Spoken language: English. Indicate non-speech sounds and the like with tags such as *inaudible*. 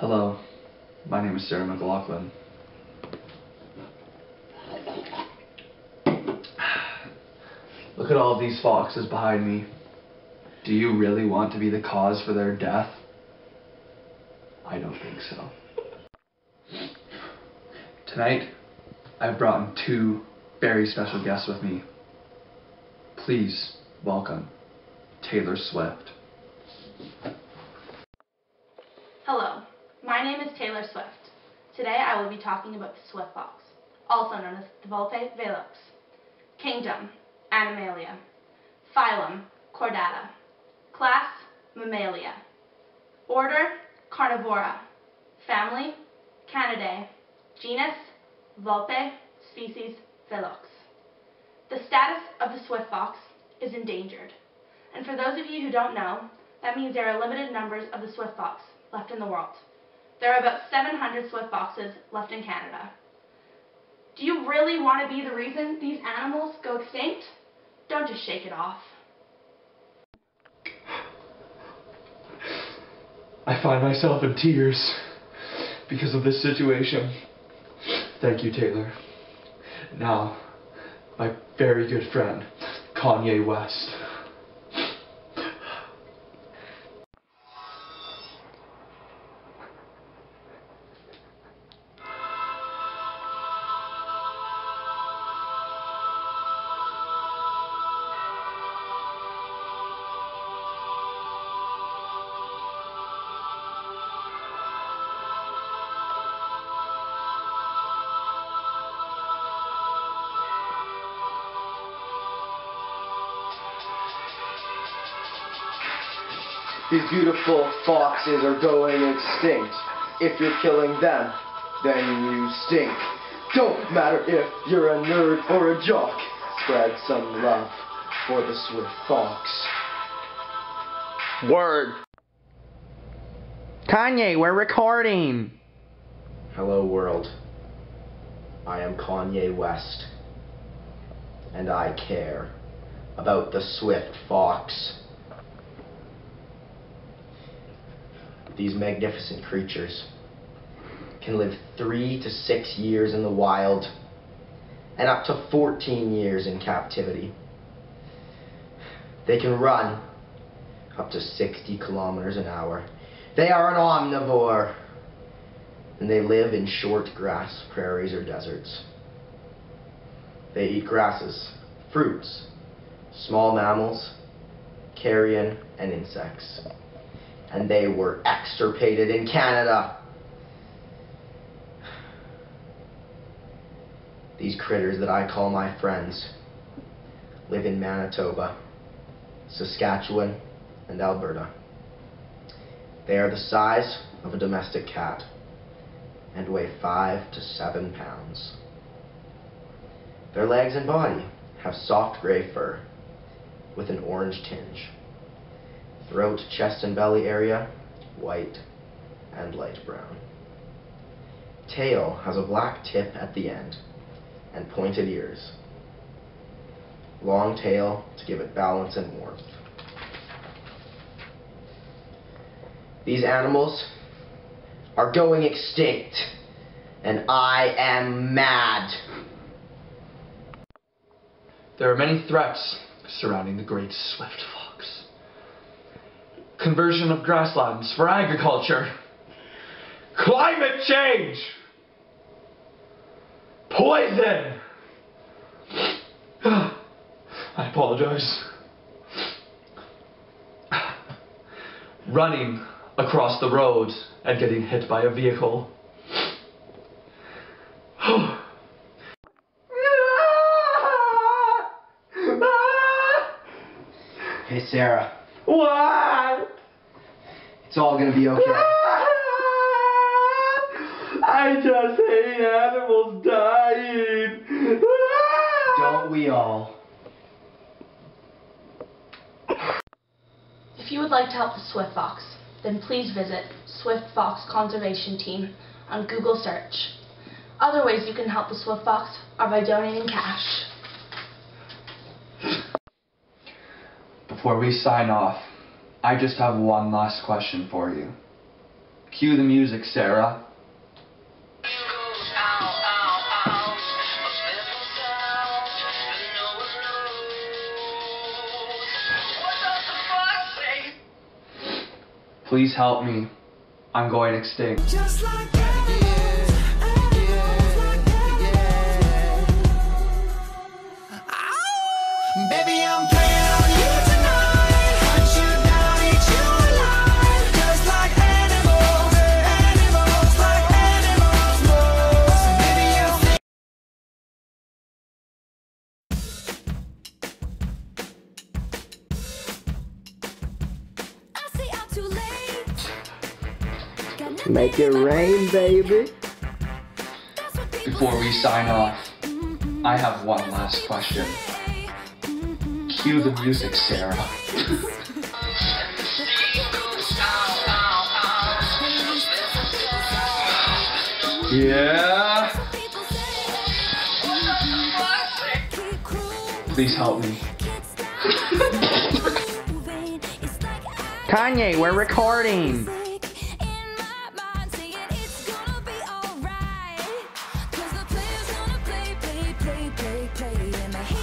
Hello, my name is Sarah McLachlan. Look at all these foxes behind me. Do you really want to be the cause for their death? I don't think so. Tonight, I've brought two very special guests with me. Please welcome Taylor Swift. Hello, my name is Taylor Swift. Today I will be talking about the swift fox, also known as the Vulpe velox. Kingdom, Animalia. Phylum, Chordata. Class, Mammalia. Order, Carnivora. Family, Canidae. Genus, Vulpe. Species, Velox. The status of the swift fox is endangered. And for those of you who don't know, that means there are limited numbers of the swift fox left in the world. There are about 700 swift foxes left in Canada. Do you really want to be the reason these animals go extinct? Don't just shake it off. I find myself in tears because of this situation. Thank you, Taylor. Now, my very good friend, Kanye West. These beautiful foxes are going extinct. If you're killing them, then you stink. Don't matter if you're a nerd or a jock. Spread some love for the swift fox. Word. Kanye, we're recording. Hello, world. I am Kanye West. And I care about the swift fox. These magnificent creatures can live three to six years in the wild and up to 14 years in captivity. They can run up to 60 kilometers an hour. They are an omnivore and they live in short grass prairies or deserts. They eat grasses, fruits, small mammals, carrion, and insects and they were extirpated in Canada. These critters that I call my friends live in Manitoba, Saskatchewan, and Alberta. They are the size of a domestic cat and weigh 5 to 7 pounds. Their legs and body have soft gray fur with an orange tinge. Throat, chest, and belly area, white and light brown. Tail has a black tip at the end and pointed ears. Long tail to give it balance and warmth. These animals are going extinct, and I am mad. There are many threats surrounding the great swift. Conversion of grasslands for agriculture. Climate change. Poison. *sighs* I apologize. *sighs* Running across the road and getting hit by a vehicle. *sighs* Hey, Sarah. What? It's all gonna be okay. *laughs* I just hate animals dying. *laughs* Don't we all? If you would like to help the swift fox, then please visit Swift Fox Conservation Team on Google search. Other ways you can help the swift fox are by donating cash. Before we sign off, I just have one last question for you. Cue the music, Sarah. Please help me. I'm going extinct. Make it rain, baby. That's what people Before we sign off, I have one last question. Cue the music, Sarah. *laughs* Yeah. Please help me. Kanye, we're recording. Play in my head